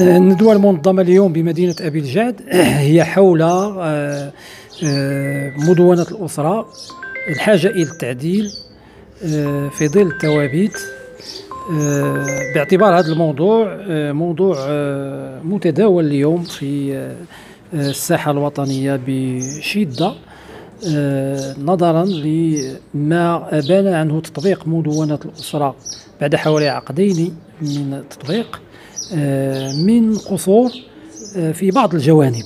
الندوة المنظمة اليوم بمدينة أبي الجعد هي حول آه، آه، مدونة الأسرة. الحاجة إلى التعديل آه، في ظل التوابيت باعتبار هذا الموضوع موضوع متداول اليوم في الساحة الوطنية بشدة. نظرا لما أبان عنه تطبيق مدونة الأسرة بعد حوالي عقدين من التطبيق. من قصور آه، في بعض الجوانب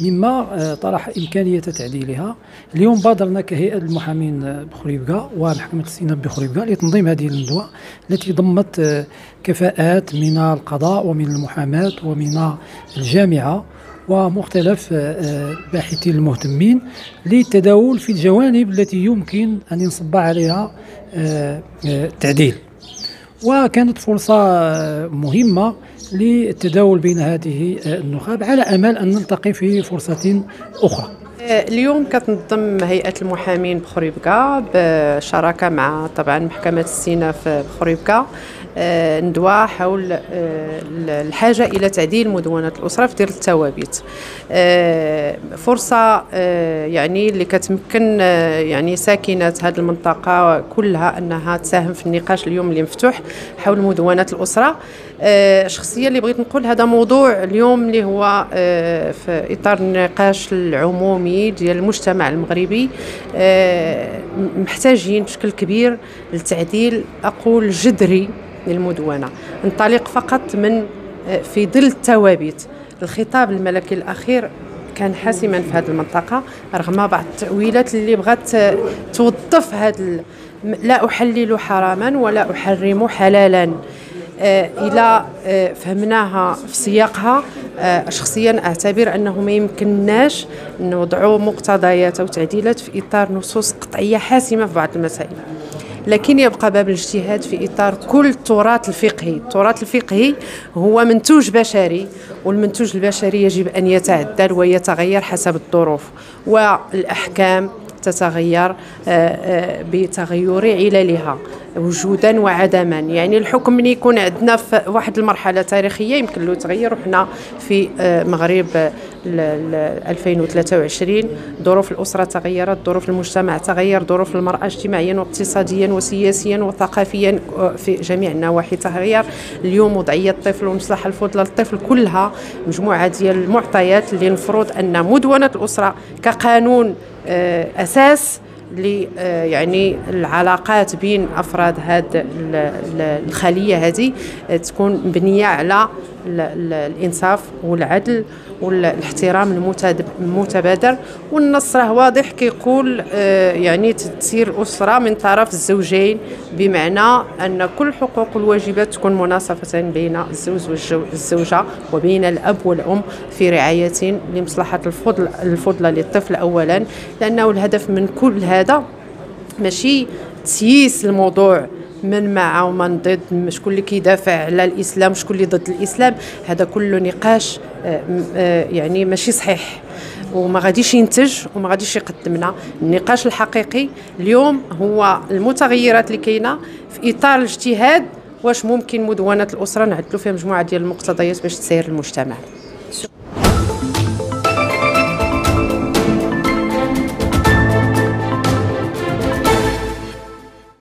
مما آه، طرح إمكانية تعديلها. اليوم بادرنا كهيئة المحامين بخريبكا ومحكمة السيناء بخريبكا لتنظيم هذه الندوة التي ضمت كفاءات من القضاء ومن المحاماة ومن الجامعة ومختلف الباحثين المهتمين للتداول في الجوانب التي يمكن أن ينصب عليها التعديل وكانت فرصة مهمة للتداول بين هذه النخب على أمل أن نلتقي في فرصة أخرى. اليوم كتنظم هيئة المحامين بخريبكا بشراكة مع طبعا محكمة السيناء في بخريبكا آه، ندوة حول آه، الحاجة إلى تعديل مدونة الأسرة في دير التوابيت آه، فرصة يعني اللي كتمكن يعني ساكنة هذه المنطقة كلها أنها تساهم في النقاش اليوم اللي مفتوح حول مدونة الأسرة. شخصيا اللي بغيت نقول هذا موضوع اليوم اللي هو في إطار النقاش العمومي ديال المجتمع المغربي محتاجين بشكل كبير لتعديل أقول جذري للمدونة. ننطلق فقط من آه، في ظل التوابيت الخطاب الملكي الأخير كان حاسما في هذه المنطقة رغم بعض التأويلات اللي بغات آه، توظف هذا لا أحلل حراما ولا أحرم حلالا. آه إلى آه فهمناها في سياقها. آه شخصيا أعتبر أنه ما يمكنناش نوضعوا مقتضيات أو تعديلات في إطار نصوص قطعية حاسمة في بعض المسائل. لكن يبقى باب الاجتهاد في إطار كل التراث الفقهي. التراث الفقهي هو منتوج بشري والمنتوج البشري يجب أن يتعدل ويتغير حسب الظروف والأحكام تتغير آه، آه، بتغير عللها وجودا وعدما. يعني الحكم من يكون عندنا في واحد المرحلة تاريخية يمكن له يتغير وحنا في آه، مغرب 2023 ظروف الأسرة تغيرت ظروف المجتمع تغير ظروف المرأة اجتماعيا واقتصاديا وسياسيا وثقافيا في جميع النواحي تغير. اليوم وضعية الطفل ومصلحة الفضل للطفل كلها مجموعة ديال المعطيات اللي المفروض أن مدونة الأسرة كقانون آه، أساس ل آه، يعني العلاقات بين أفراد هذه الخلية هذه آه، تكون مبنية على الإنصاف والعدل والاحترام المتبادر. والنص راه واضح كيقول آه، يعني تسير الاسره من طرف الزوجين بمعنى أن كل الحقوق والواجبات تكون مناصفة بين الزوج والزوجه وبين الأب والأم في رعاية لمصلحة الفضل الفضل للطفل اولا. لأنه الهدف من كل هذا ماشي تسييس الموضوع. من مع ومن ضد شكون اللي كيدافع على الإسلام شكون اللي ضد الإسلام. هذا كله نقاش آه، آه، يعني ماشي صحيح. وما غاديش ينتج وما غاديش يقدمنا. النقاش الحقيقي اليوم هو المتغيرات اللي كاينة في إطار الاجتهاد واش ممكن مدونة الأسرة نعدلوا فيها مجموعة ديال المقتضيات باش تسير المجتمع.